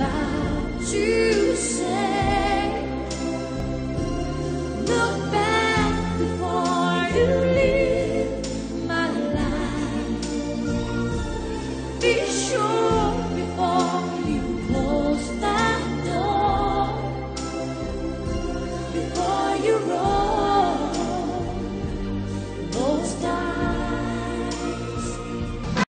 about